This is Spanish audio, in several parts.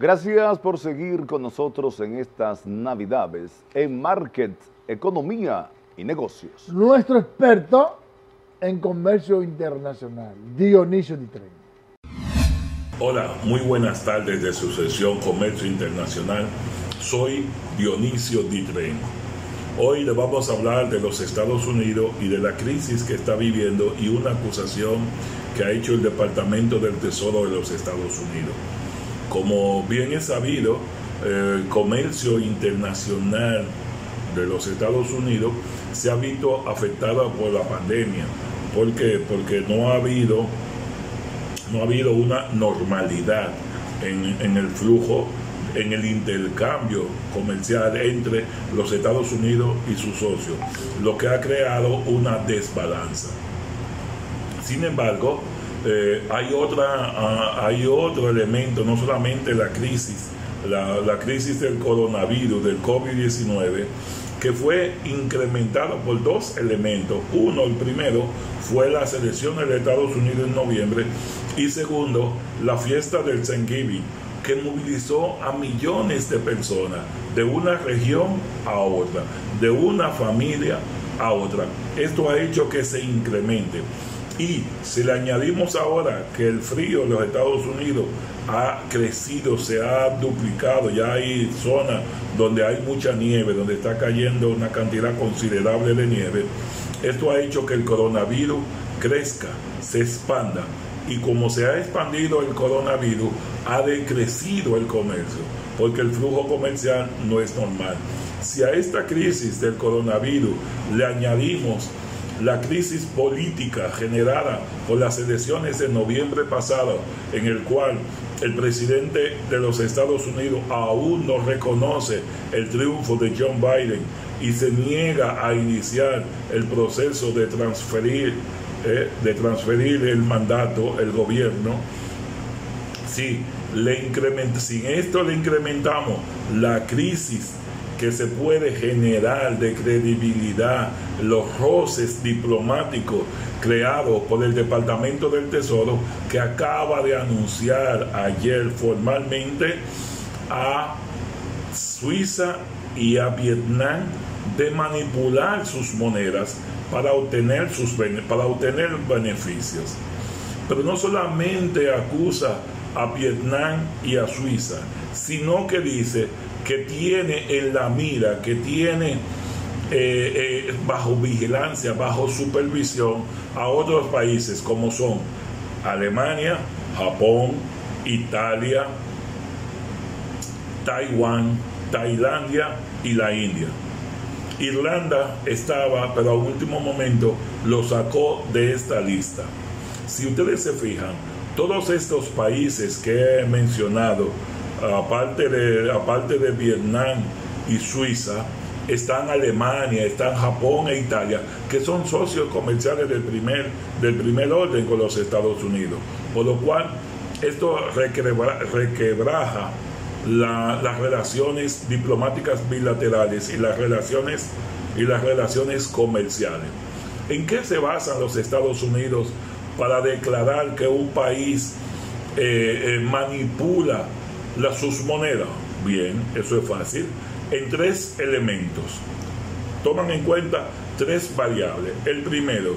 Gracias por seguir con nosotros en estas Navidades en Market, Economía y Negocios. Nuestro experto en comercio internacional, Dionisio Ditren. Hola, muy buenas tardes de su sesión Comercio Internacional. Soy Dionisio Ditren. Hoy le vamos a hablar de los Estados Unidos y de la crisis que está viviendo y una acusación que ha hecho el Departamento del Tesoro de los Estados Unidos. Como bien es sabido, el comercio internacional de los Estados Unidos se ha visto afectado por la pandemia. ¿Por qué? Porque no ha habido, no ha habido una normalidad en, en el flujo, en el intercambio comercial entre los Estados Unidos y sus socios, lo que ha creado una desbalanza. Sin embargo, eh, hay, otra, uh, hay otro elemento, no solamente la crisis, la, la crisis del coronavirus, del COVID-19, que fue incrementado por dos elementos. Uno, el primero, fue las elecciones de Estados Unidos en noviembre y segundo, la fiesta del Thanksgiving, que movilizó a millones de personas de una región a otra, de una familia a otra. Esto ha hecho que se incremente. Y si le añadimos ahora que el frío en los Estados Unidos ha crecido, se ha duplicado, ya hay zonas donde hay mucha nieve, donde está cayendo una cantidad considerable de nieve, esto ha hecho que el coronavirus crezca, se expanda. Y como se ha expandido el coronavirus, ha decrecido el comercio, porque el flujo comercial no es normal. Si a esta crisis del coronavirus le añadimos la crisis política generada por las elecciones de noviembre pasado, en el cual el presidente de los Estados Unidos aún no reconoce el triunfo de John Biden y se niega a iniciar el proceso de transferir, eh, de transferir el mandato, el gobierno. Si, le si esto le incrementamos la crisis que se puede generar de credibilidad, los roces diplomáticos creados por el Departamento del Tesoro que acaba de anunciar ayer formalmente a Suiza y a Vietnam de manipular sus monedas para obtener, sus, para obtener beneficios. Pero no solamente acusa a Vietnam y a Suiza, sino que dice que tiene en la mira, que tiene eh, eh, bajo vigilancia, bajo supervisión a otros países como son Alemania, Japón, Italia, Taiwán, Tailandia y la India. Irlanda estaba, pero a último momento lo sacó de esta lista. Si ustedes se fijan, todos estos países que he mencionado, aparte de, aparte de Vietnam y Suiza, están Alemania, están Japón e Italia, que son socios comerciales del primer, del primer orden con los Estados Unidos. Por lo cual, esto requebraja las relaciones diplomáticas bilaterales y las relaciones, y las relaciones comerciales. ¿En qué se basan los Estados Unidos para declarar que un país eh, eh, manipula la, sus monedas? Bien, eso es fácil. En tres elementos. Toman en cuenta tres variables. El primero,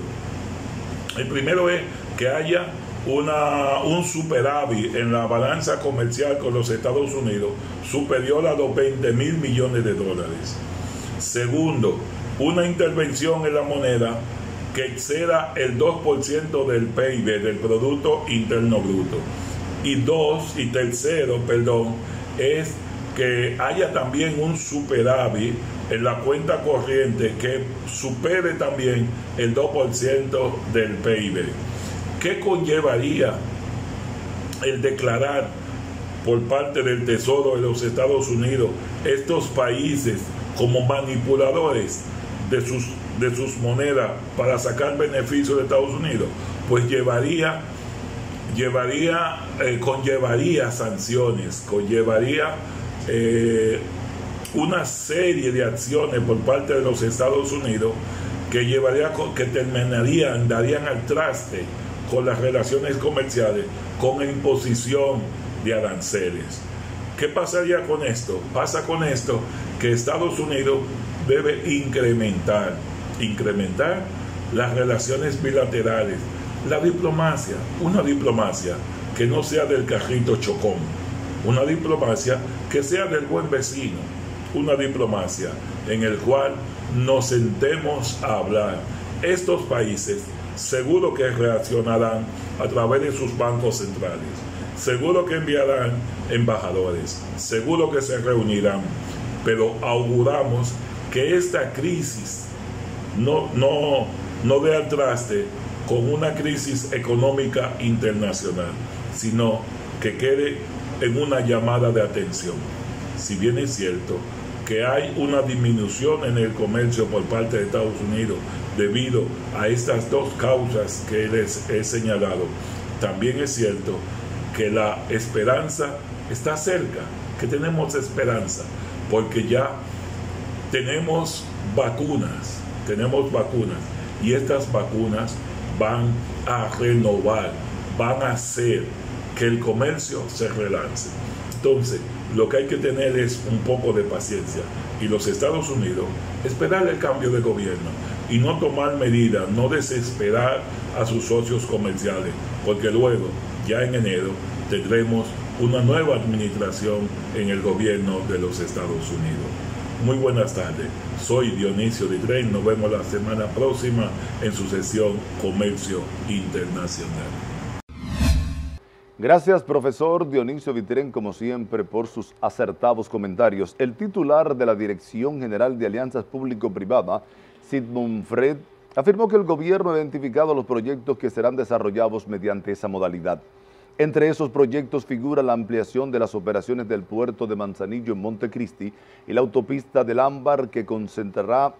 el primero es que haya una, un superávit en la balanza comercial con los Estados Unidos superior a los 20 mil millones de dólares. Segundo, una intervención en la moneda que exceda el 2% del PIB, del Producto Interno Bruto. Y dos, y tercero, perdón, es que haya también un superávit en la cuenta corriente que supere también el 2% del PIB. ¿Qué conllevaría el declarar por parte del Tesoro de los Estados Unidos estos países como manipuladores de sus, de sus monedas para sacar beneficios de Estados Unidos? Pues llevaría, llevaría, eh, conllevaría sanciones, conllevaría eh, una serie de acciones por parte de los Estados Unidos que llevaría, que terminarían, darían al traste con las relaciones comerciales, con la imposición de aranceles. ¿Qué pasaría con esto? Pasa con esto que Estados Unidos debe incrementar, incrementar las relaciones bilaterales, la diplomacia, una diplomacia que no sea del cajito chocón, una diplomacia que sea del buen vecino, una diplomacia en el cual nos sentemos a hablar. Estos países seguro que reaccionarán a través de sus bancos centrales, seguro que enviarán embajadores, seguro que se reunirán, pero auguramos que esta crisis no, no, no dé al traste con una crisis económica internacional, sino que quede en una llamada de atención. Si bien es cierto que hay una disminución en el comercio por parte de Estados Unidos debido a estas dos causas que les he señalado, también es cierto que la esperanza está cerca, que tenemos esperanza, porque ya tenemos vacunas, tenemos vacunas, y estas vacunas van a renovar, van a hacer que el comercio se relance. Entonces, lo que hay que tener es un poco de paciencia y los Estados Unidos esperar el cambio de gobierno y no tomar medidas, no desesperar a sus socios comerciales, porque luego, ya en enero, tendremos una nueva administración en el gobierno de los Estados Unidos. Muy buenas tardes, soy Dionisio Ditren, nos vemos la semana próxima en su sesión Comercio Internacional. Gracias, profesor Dionisio Vitren, como siempre, por sus acertados comentarios. El titular de la Dirección General de Alianzas Público-Privada, Sidmund Fred, afirmó que el gobierno ha identificado los proyectos que serán desarrollados mediante esa modalidad. Entre esos proyectos figura la ampliación de las operaciones del puerto de Manzanillo en Montecristi y la autopista del Ámbar que concentrará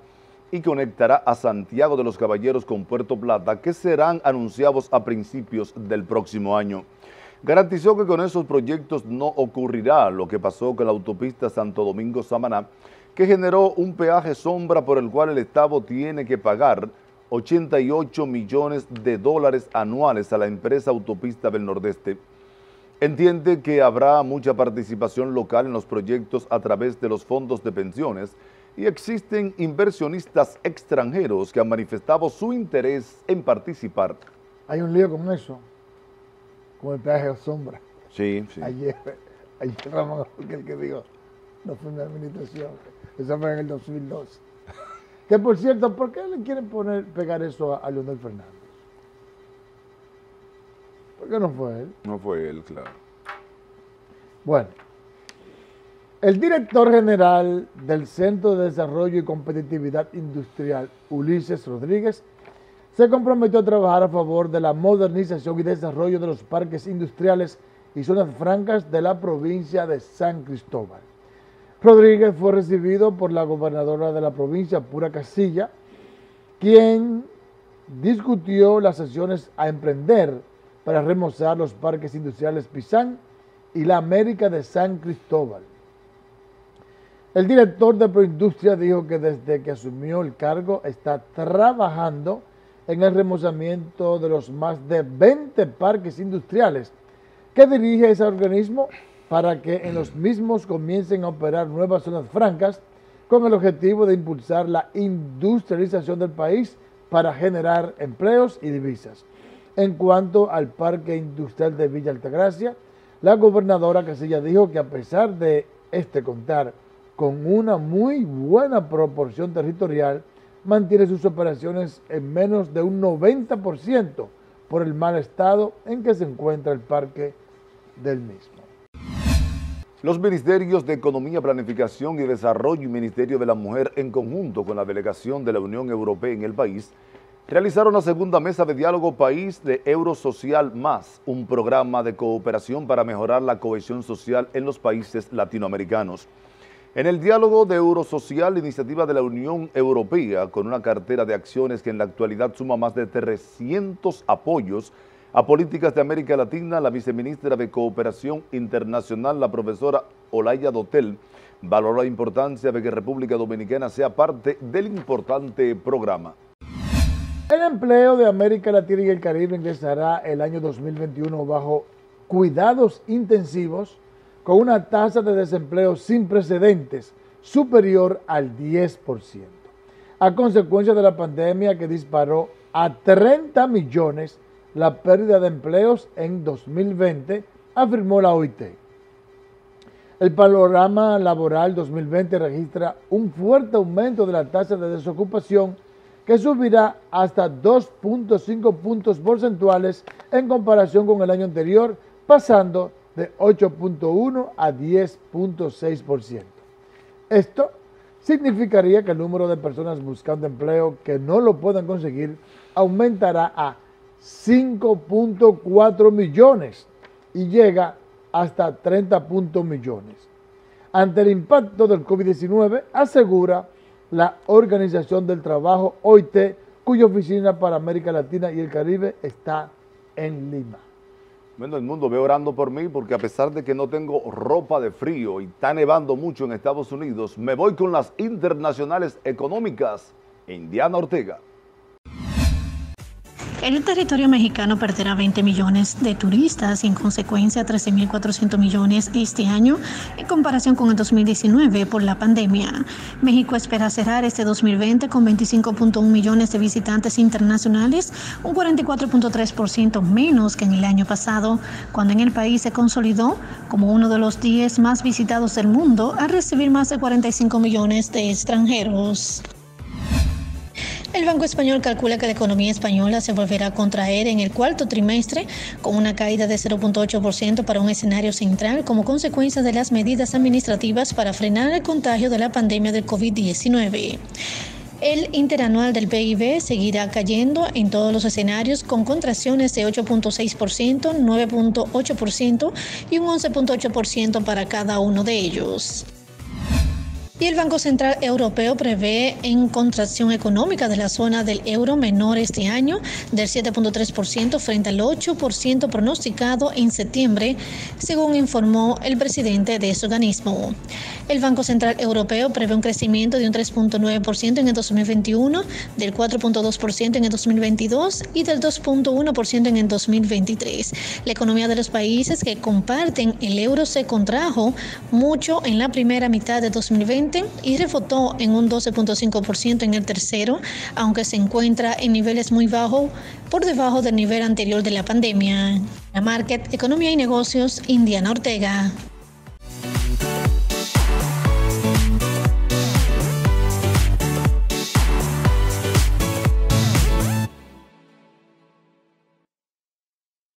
y conectará a Santiago de los Caballeros con Puerto Plata, que serán anunciados a principios del próximo año. Garantizó que con esos proyectos no ocurrirá lo que pasó con la autopista Santo Domingo-Samaná, que generó un peaje sombra por el cual el Estado tiene que pagar 88 millones de dólares anuales a la empresa Autopista del Nordeste. Entiende que habrá mucha participación local en los proyectos a través de los fondos de pensiones y existen inversionistas extranjeros que han manifestado su interés en participar. Hay un lío con eso con el peaje de sombra. Sí, sí. Ayer, ayer Ramón el que dijo, no fue mi administración, eso fue en el 2012. Que por cierto, ¿por qué le quieren poner, pegar eso a, Leonel Fernández? ¿Por qué no fue él? No fue él, claro. Bueno, el director general del Centro de Desarrollo y Competitividad Industrial, Ulises Rodríguez, se comprometió a trabajar a favor de la modernización y desarrollo de los parques industriales y zonas francas de la provincia de San Cristóbal. Rodríguez fue recibido por la gobernadora de la provincia, Pura Casilla, quien discutió las sesiones a emprender para remozar los parques industriales Pisán y la América de San Cristóbal. El director de Proindustria dijo que desde que asumió el cargo está trabajando en el remozamiento de los más de 20 parques industriales que dirige ese organismo para que en los mismos comiencen a operar nuevas zonas francas con el objetivo de impulsar la industrialización del país para generar empleos y divisas. En cuanto al Parque Industrial de Villa Altagracia, la gobernadora Casilla dijo que a pesar de este contar con una muy buena proporción territorial, mantiene sus operaciones en menos de un 90% por el mal estado en que se encuentra el parque del mismo. Los ministerios de Economía, Planificación y Desarrollo y Ministerio de la Mujer, en conjunto con la delegación de la Unión Europea en el país, realizaron la segunda mesa de diálogo país de Eurosocial Más, un programa de cooperación para mejorar la cohesión social en los países latinoamericanos. En el diálogo de Eurosocial, iniciativa de la Unión Europea, con una cartera de acciones que en la actualidad suma más de 300 apoyos a políticas de América Latina, la viceministra de Cooperación Internacional, la profesora Olaya Dotel, valoró la importancia de que República Dominicana sea parte del importante programa. El empleo de América Latina y el Caribe ingresará el año 2021 bajo cuidados intensivos con una tasa de desempleo sin precedentes superior al 10%, a consecuencia de la pandemia que disparó a 30 millones la pérdida de empleos en 2020, afirmó la OIT. El panorama laboral 2020 registra un fuerte aumento de la tasa de desocupación que subirá hasta 2.5 puntos porcentuales en comparación con el año anterior, pasando de 8.1 a 10.6%. Esto significaría que el número de personas buscando empleo que no lo puedan conseguir aumentará a 5.4 millones y llega hasta 30 millones. Ante el impacto del COVID-19, asegura la Organización del Trabajo OIT, cuya oficina para América Latina y el Caribe está en Lima. Bueno, el mundo ve orando por mí porque a pesar de que no tengo ropa de frío y está nevando mucho en Estados Unidos, me voy con las internacionales económicas. Indiana Ortega. El territorio mexicano perderá 20 millones de turistas y en consecuencia 13.400 millones este año en comparación con el 2019 por la pandemia. México espera cerrar este 2020 con 25.1 millones de visitantes internacionales, un 44.3% menos que en el año pasado, cuando en el país se consolidó como uno de los 10 más visitados del mundo al recibir más de 45 millones de extranjeros. El Banco Español calcula que la economía española se volverá a contraer en el cuarto trimestre con una caída de 0.8% para un escenario central como consecuencia de las medidas administrativas para frenar el contagio de la pandemia del COVID-19. El interanual del PIB seguirá cayendo en todos los escenarios con contracciones de 8.6%, 9.8% y un 11.8% para cada uno de ellos. Y el Banco Central Europeo prevé en contracción económica de la zona del euro menor este año del 7.3% frente al 8% pronosticado en septiembre, según informó el presidente de ese organismo. El Banco Central Europeo prevé un crecimiento de un 3.9% en el 2021, del 4.2% en el 2022 y del 2.1% en el 2023. La economía de los países que comparten el euro se contrajo mucho en la primera mitad de 2020 y refotó en un 12.5% en el tercero, aunque se encuentra en niveles muy bajos por debajo del nivel anterior de la pandemia. La Market, Economía y Negocios, Indiana Ortega.